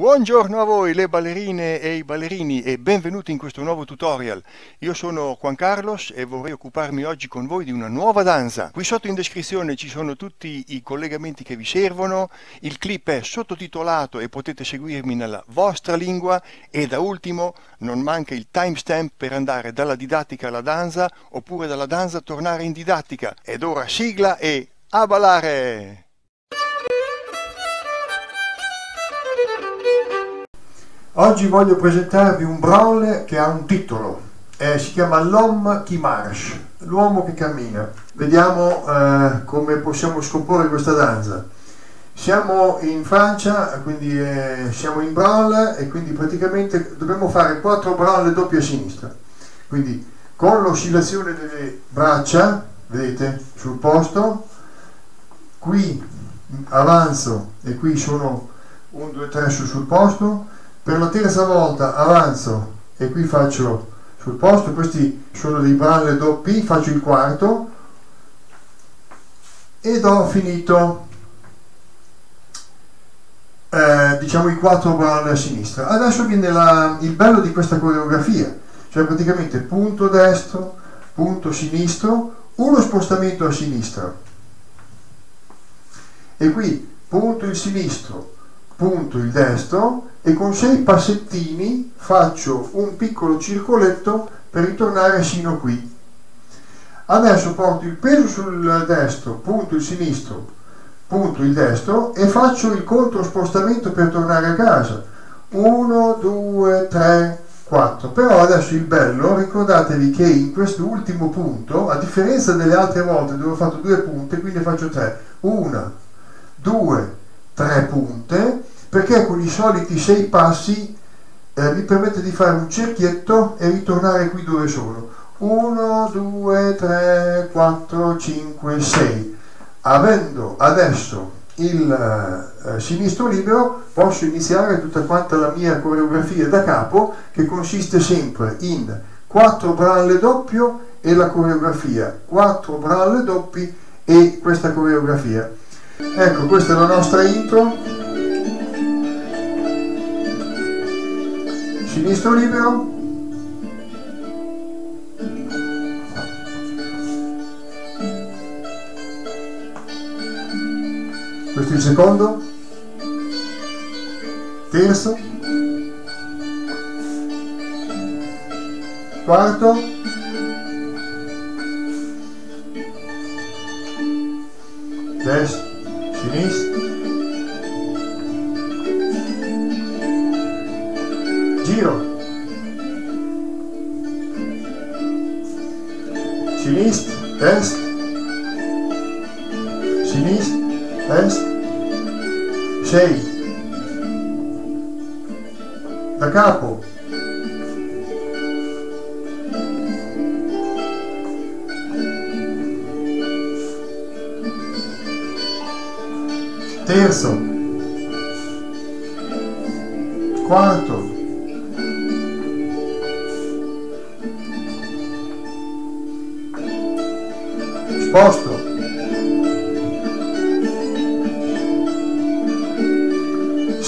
Buongiorno a voi le ballerine e i ballerini e benvenuti in questo nuovo tutorial. Io sono Juan Carlos e vorrei occuparmi oggi con voi di una nuova danza. Qui sotto in descrizione ci sono tutti i collegamenti che vi servono, il clip è sottotitolato e potete seguirmi nella vostra lingua e da ultimo non manca il timestamp per andare dalla didattica alla danza oppure dalla danza tornare in didattica. Ed ora sigla e a ballare! Oggi voglio presentarvi un brawl che ha un titolo, eh, si chiama L'homme qui marche, l'uomo che cammina. Vediamo eh, come possiamo scomporre questa danza. Siamo in Francia, quindi eh, siamo in brawl e quindi praticamente dobbiamo fare 4 brawl doppi a sinistra. Quindi con l'oscillazione delle braccia, vedete, sul posto, qui avanzo e qui sono 1, 2, 3 su sul posto, per la terza volta avanzo e qui faccio sul posto questi sono dei bralle doppi faccio il quarto ed ho finito eh, diciamo i quattro bralle a sinistra. Adesso viene la, il bello di questa coreografia cioè praticamente punto destro punto sinistro uno spostamento a sinistra. E qui punto il sinistro punto il destro e con sei passettini faccio un piccolo circoletto per ritornare sino qui. Adesso porto il peso sul destro, punto il sinistro, punto il destro e faccio il controspostamento per tornare a casa. 1, 2, 3, 4. Però adesso il bello, ricordatevi che in questo ultimo punto, a differenza delle altre volte dove ho fatto due punte, qui ne faccio tre. 1, 2, 3 punte perché con i soliti sei passi eh, mi permette di fare un cerchietto e ritornare qui dove sono. 1, 2, 3, 4, 5, 6 avendo adesso il eh, sinistro libero posso iniziare tutta quanta la mia coreografia da capo che consiste sempre in 4 bralle doppio e la coreografia. 4 bralle doppi e questa coreografia. Ecco questa è la nostra intro sinistro libero. Questo è il secondo. Terzo. Quarto. Destro sinistro giro sinistro est sinistro est 6 da capo terzo quarto sposto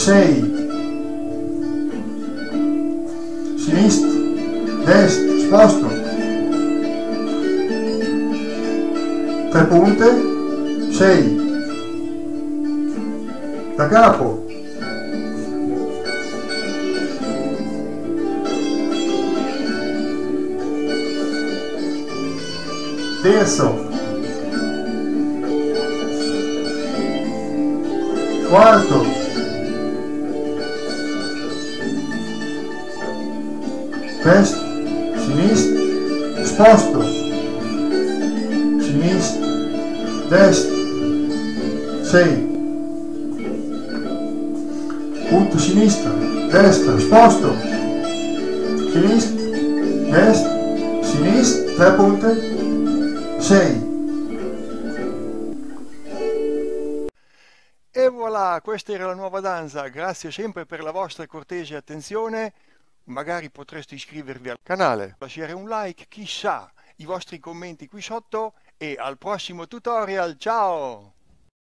sei. Sinistro destro sposto. Tre punte sei. Da capo. Terzo quarto. Testa sinistro sposto. Sinistro destra 6 punto sinistro destra sposto. Sinistro destra sinistro 3 punte 6 voilà, questa era la nuova danza, grazie sempre per la vostra cortese attenzione, magari potreste iscrivervi al canale, lasciare un like, chissà, i vostri commenti qui sotto e al prossimo tutorial, ciao!